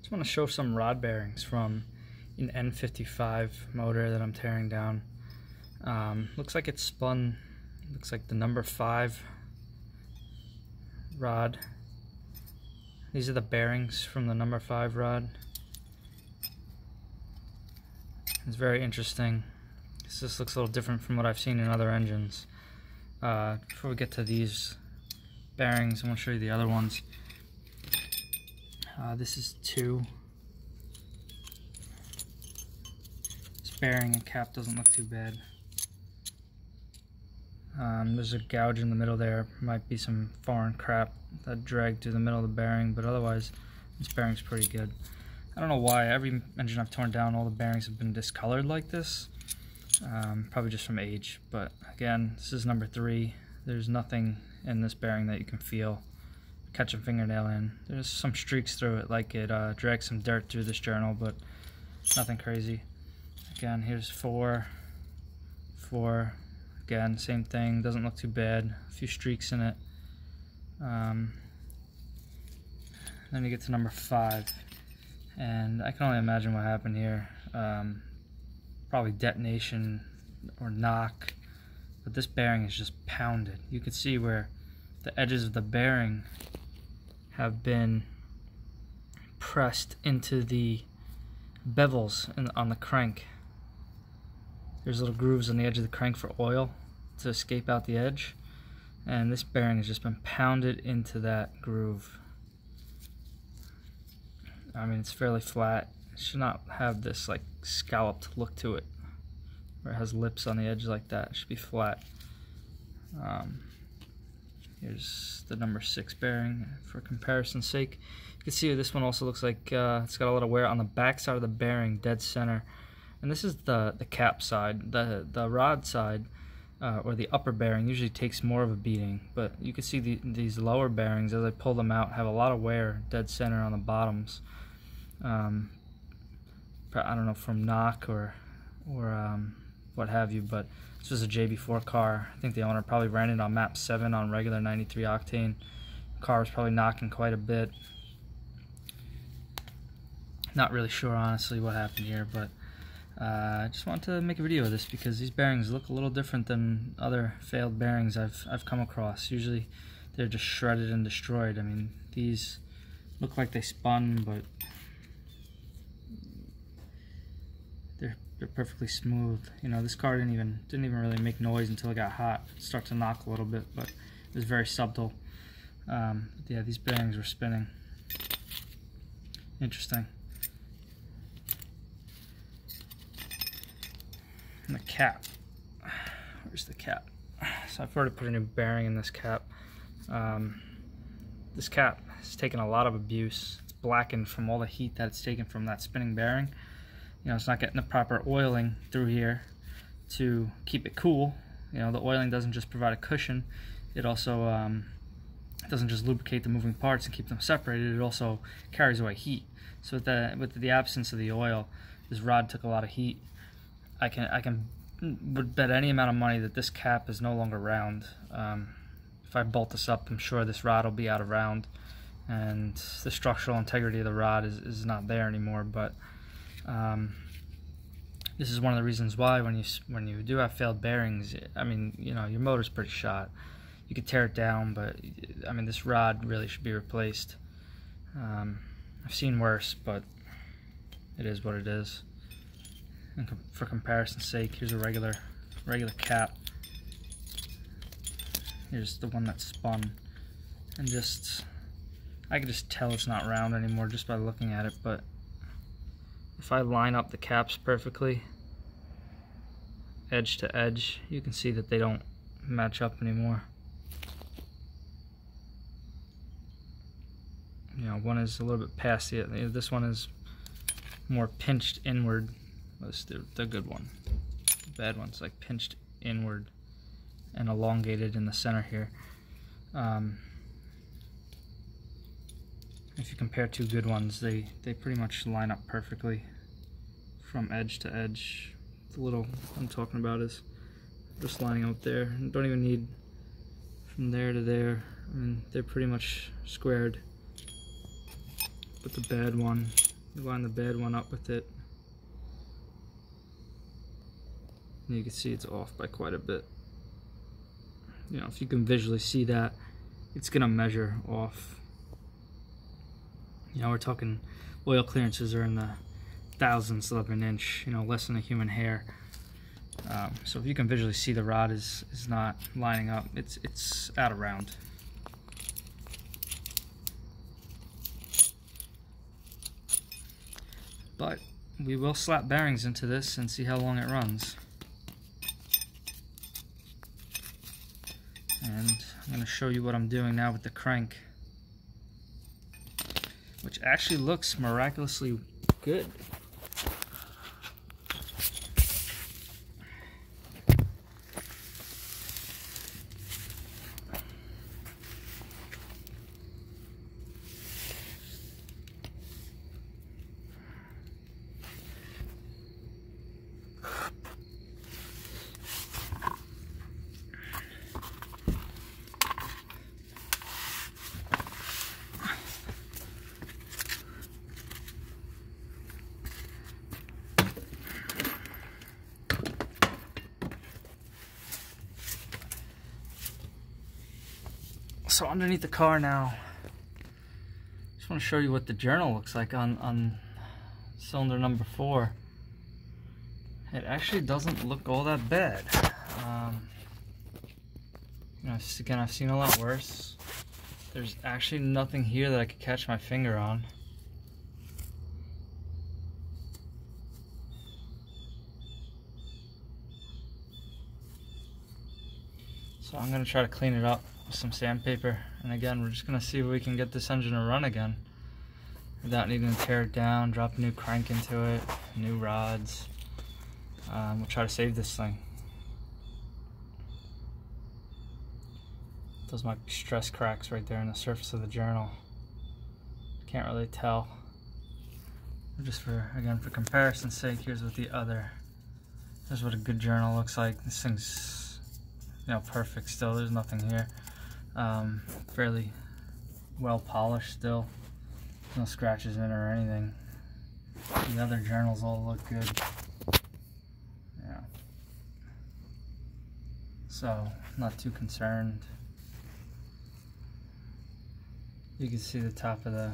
Just want to show some rod bearings from an N55 motor that I'm tearing down. Um, looks like it's spun, looks like the number 5 rod. These are the bearings from the number 5 rod. It's very interesting. This just looks a little different from what I've seen in other engines. Uh, before we get to these bearings, I want to show you the other ones. Uh, this is two. This bearing and cap doesn't look too bad. Um, there's a gouge in the middle there. Might be some foreign crap that dragged through the middle of the bearing, but otherwise this bearing's pretty good. I don't know why every engine I've torn down, all the bearings have been discolored like this. Um, probably just from age, but again, this is number three. There's nothing in this bearing that you can feel catch a fingernail in. There's some streaks through it, like it uh, dragged some dirt through this journal, but nothing crazy. Again, here's four, four. Again, same thing. Doesn't look too bad. A few streaks in it. Um, then you get to number five, and I can only imagine what happened here. Um, probably detonation or knock, but this bearing is just pounded. You can see where the edges of the bearing have been pressed into the bevels in, on the crank. There's little grooves on the edge of the crank for oil to escape out the edge and this bearing has just been pounded into that groove. I mean it's fairly flat. It should not have this like scalloped look to it where it has lips on the edge like that. It should be flat. Um, Here's the number six bearing for comparison's sake. You can see this one also looks like uh, it's got a lot of wear on the back side of the bearing, dead center. And this is the, the cap side. The, the rod side, uh, or the upper bearing, usually takes more of a beating. But you can see the, these lower bearings, as I pull them out, have a lot of wear dead center on the bottoms. Um, I don't know, from knock or, or um, what have you, but this was a JB4 car. I think the owner probably ran it on map 7 on regular 93 octane. car was probably knocking quite a bit. Not really sure honestly what happened here, but uh, I just wanted to make a video of this because these bearings look a little different than other failed bearings I've, I've come across. Usually they're just shredded and destroyed. I mean, these look like they spun, but they're they're perfectly smooth. You know, this car didn't even didn't even really make noise until it got hot. It started to knock a little bit, but it was very subtle. Um, yeah, these bearings were spinning. Interesting. And the cap. Where's the cap? So I've already put a new bearing in this cap. Um, this cap has taken a lot of abuse. It's blackened from all the heat that it's taken from that spinning bearing you know, it's not getting the proper oiling through here to keep it cool. You know, the oiling doesn't just provide a cushion, it also um, doesn't just lubricate the moving parts and keep them separated, it also carries away heat. So with the, with the absence of the oil, this rod took a lot of heat. I can, I can would bet any amount of money that this cap is no longer round. Um, if I bolt this up, I'm sure this rod will be out of round and the structural integrity of the rod is, is not there anymore, but um, this is one of the reasons why when you when you do have failed bearings, I mean, you know, your motor's pretty shot. You could tear it down, but I mean, this rod really should be replaced. Um, I've seen worse, but it is what it is. And com for comparison's sake, here's a regular regular cap. Here's the one that spun, and just I can just tell it's not round anymore just by looking at it, but if I line up the caps perfectly, edge to edge, you can see that they don't match up anymore. You know, one is a little bit past the other. This one is more pinched inward. That's the, the good one. The bad one's like pinched inward and elongated in the center here. Um, if you compare two good ones, they, they pretty much line up perfectly from edge to edge. The little I'm talking about is just lining up there. Don't even need from there to there. I mean, they're pretty much squared. But the bad one line the bad one up with it. And you can see it's off by quite a bit. You know, if you can visually see that, it's gonna measure off. You know, we're talking oil clearances are in the thousandths of an inch, you know, less than a human hair. Um, so if you can visually see the rod is, is not lining up, it's, it's out of round. But we will slap bearings into this and see how long it runs. And I'm going to show you what I'm doing now with the crank. Which actually looks miraculously good. So underneath the car now, just want to show you what the journal looks like on, on cylinder number four. It actually doesn't look all that bad. Um, you know, again, I've seen a lot worse. There's actually nothing here that I could catch my finger on. So I'm going to try to clean it up with some sandpaper. And again, we're just to see if we can get this engine to run again. Without needing to tear it down, drop a new crank into it, new rods. Um, we'll try to save this thing. Those might be stress cracks right there in the surface of the journal. Can't really tell. Just for, again, for comparison's sake, here's what the other, here's what a good journal looks like. This thing's you know, perfect still. There's nothing here. Um, fairly well polished still. No scratches in it or anything. The other journals all look good. Yeah. So, not too concerned. You can see the top of the,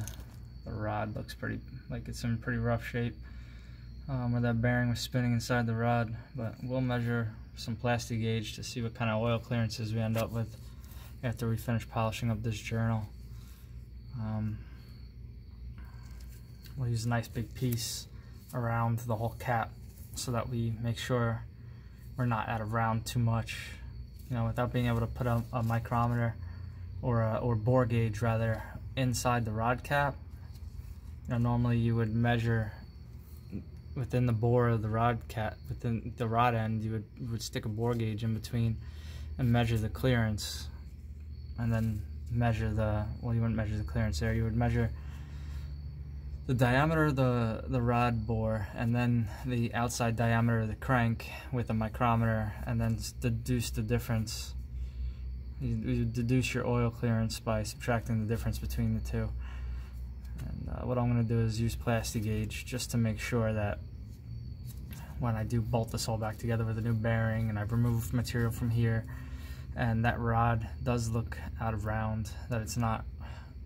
the rod looks pretty, like it's in pretty rough shape. Um, where that bearing was spinning inside the rod, but we'll measure some plastic gauge to see what kind of oil clearances we end up with after we finish polishing up this journal. Um, we'll use a nice big piece around the whole cap so that we make sure we're not out of round too much you know without being able to put a, a micrometer or a, or bore gauge rather inside the rod cap you know normally you would measure within the bore of the rod cap, within the rod end, you would, you would stick a bore gauge in between and measure the clearance and then measure the, well you wouldn't measure the clearance there, you would measure the diameter of the, the rod bore and then the outside diameter of the crank with a micrometer and then deduce the difference. You, you deduce your oil clearance by subtracting the difference between the two. And uh, what I'm going to do is use plastic gauge just to make sure that when I do bolt this all back together with a new bearing and I've removed material from here and that rod does look out of round, that it's not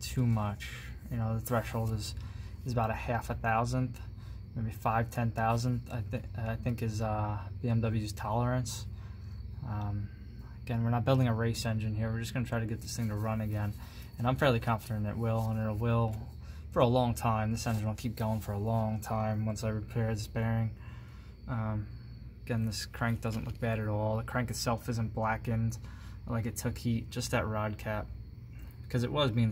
too much. You know, the threshold is, is about a half a thousandth, maybe five, ten thousandth, I, th I think is uh, BMW's tolerance. Um, again, we're not building a race engine here, we're just going to try to get this thing to run again. And I'm fairly confident it will, and it will for a long time. This engine will keep going for a long time once I repair this bearing. Um, again, this crank doesn't look bad at all. The crank itself isn't blackened like it took heat, just that rod cap. Because it was being